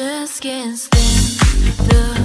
just can't stand the